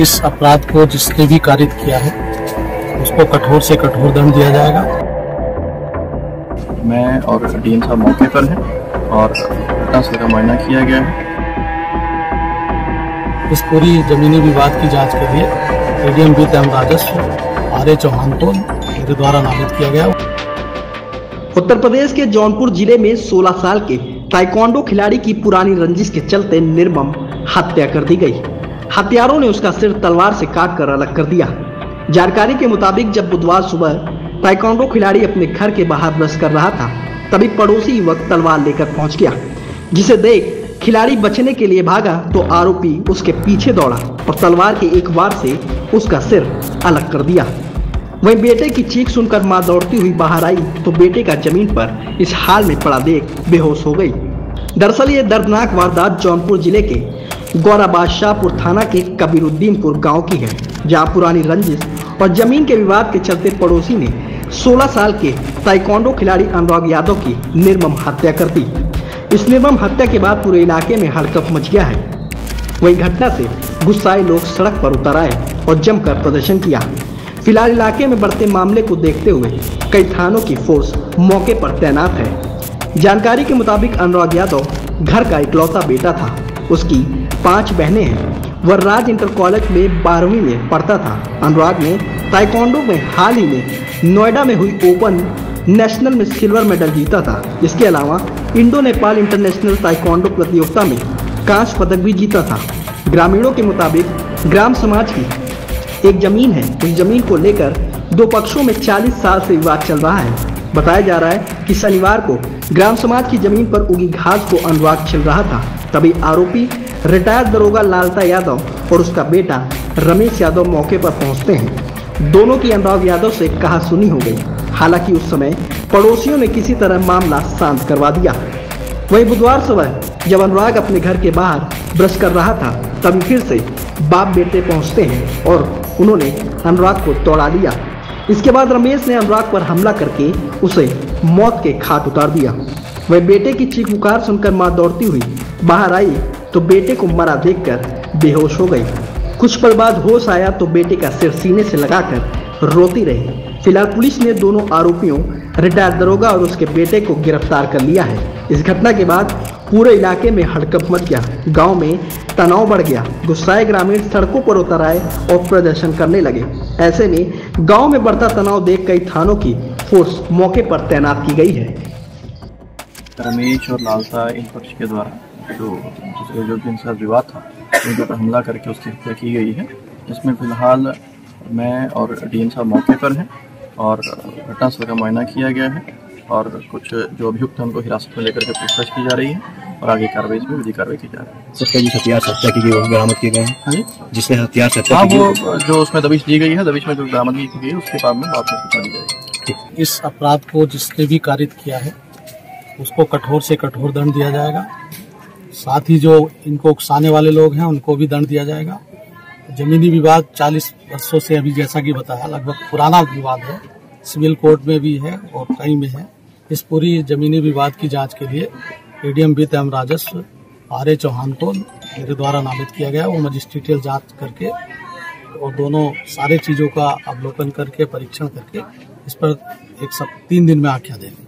इस अपराध को जिसने भी कारित किया है उसको कठोर से कठोर दंड दिया जाएगा। मैं और डीएम साहब मौके पर हैं और घटना से मुआयना किया गया है। इस पूरी जमीनी विवाद की जाँच के लिए एडीएम विद एवं राजस्व आर ए चौहान को मेरे द्वारा नामित किया गया। उत्तर प्रदेश के जौनपुर ज़िले में 16 साल के ताइक्वांडो खिलाड़ी की पुरानी रंजिश के चलते निर्मम हत्या कर दी गई। हत्यारों ने उसका सिर तलवार से काट कर अलग कर दिया। जानकारी के मुताबिक जब बुधवार सुबह ताइक्वांडो खिलाड़ी अपने घर के बाहर ब्रश कर रहा था, तभी पड़ोसी युवक तलवार लेकर पहुँच गया, जिसे देख खिलाड़ी बचने के लिए भागा तो आरोपी उसके पीछे दौड़ा और तलवार के एक वार से उसका सिर अलग कर दिया। वहीं बेटे की चीख सुनकर माँ दौड़ती हुई बाहर आई तो बेटे का ज़मीन पर इस हाल में पड़ा देख बेहोश हो गई। दरअसल ये दर्दनाक वारदात जौनपुर ज़िले के गौरा बादशाहपुर थाना के कबीरुद्दीनपुर गाँव की है, जहाँ पुरानी रंजिश और ज़मीन के विवाद के चलते पड़ोसी ने 16 साल के ताइक्वांडो खिलाड़ी अनुराग यादव की निर्मम हत्या कर दी। इस निर्मम हत्या के बाद पूरे इलाके में हड़कंप मच गया है। वही घटना से गुस्साए लोग सड़क पर उतर आए और जमकर प्रदर्शन किया। फ़िलहाल इलाके में बढ़ते मामले को देखते हुए कई थानों की फोर्स मौके पर तैनात है। जानकारी के मुताबिक अनुराग यादव, घर का इकलौता बेटा था। उसकी पाँच बहनें हैं। वह राज इंटर कॉलेज में बारहवीं में पढ़ता था। अनुराग ने ताइक्वांडो में हाल ही में नोएडा में हुई ओपन नेशनल में सिल्वर मेडल जीता था। इसके अलावा इंडो नेपाल इंटरनेशनल ताइक्वांडो प्रतियोगिता में कांस्य पदक भी जीता था। ग्रामीणों के मुताबिक ग्राम समाज की एक ज़मीन है। उस ज़मीन को लेकर दो पक्षों में 40 साल से विवाद चल रहा है। बताया जा रहा है कि शनिवार को ग्राम समाज की ज़मीन पर उगी घास को अनुराग छिल रहा था। तभी आरोपी रिटायर्ड दरोगा लालता यादव और उसका बेटा रमेश यादव मौके पर पहुँचते हैं। दोनों की अनुराग यादव से कहा सुनी हो गई। हालाँकि उस समय पड़ोसियों ने किसी तरह मामला शांत करवा दिया। वही बुधवार सुबह जब अनुराग अपने घर के बाहर ब्रश कर रहा था तभी फिर से बाप बेटे पहुँचते हैं और उन्होंने अनुराग को तोड़ा दिया इसके बाद रमेश ने अनुराग पर हमला करके उसे मौत के खाट उतार दिया। वह बेटे की चीख पुकार सुनकर माँ दौड़ती हुई बाहर आई तो बेटे को मरा देखकर बेहोश हो गई। कुछ पल बाद होश आया तो बेटे का सिर सीने से लगाकर रोती रही। फ़िलहाल पुलिस ने दोनों आरोपियों, रिटायर्ड दरोगा और उसके बेटे को गिरफ़्तार कर लिया है। इस घटना के बाद पूरे इलाके में हड़कंप मच गया। गाँव में तनाव बढ़ गया। गुस्साए ग्रामीण सड़कों पर उतर आए और प्रदर्शन करने लगे। ऐसे में गाँव में बढ़ता तनाव देख कई थानों की फोर्स मौके पर तैनात की गई है। रमेश और लालता इन पक्ष के द्वारा जो जिसके जो जिनसे विवाद था उनके ऊपर हमला करके उसकी हत्या की गई है। इसमें फ़िलहाल मैं और डीएम साहब मौके पर हैं और घटना स्थल का मुआयना किया गया है और कुछ जो अभियुक्त हैं उनको हिरासत में लेकर के पूछताछ की जा रही है और आगे कार्रवाई इसमें विधि कार्रवाई की जा रही है। सबके जिस हथियार से हत्या की गई वो बरामद किए गए हैं? हाँ जी। जिसने हथियार से हत्या हाँ वो जो उसमें दबिश दी गई है दबिश में जो बरामदगी की गई है उसके बाद में बाद में सूचना दी जाएगी इस अपराध को जिसने भी कारित किया है उसको कठोर से कठोर दंड दिया जाएगा। साथ ही जो इनको उकसाने वाले लोग हैं, उनको भी दंड दिया जाएगा। जमीनी विवाद 40 वर्षों से अभी जैसा कि बताया, लगभग पुराना विवाद है। सिविल कोर्ट में भी है और कई में है। इस पूरी जमीनी विवाद की जाँच के लिए एडीएम वित्त एवं राजस्व, आर ए चौहान को मेरे द्वारा नामित किया गया। वो मजिस्ट्रेटियल जाँच करके और दोनों सारे चीज़ों का अवलोकन करके, परीक्षण करके इस पर एक सब तीन दिन में आख्या देंगे।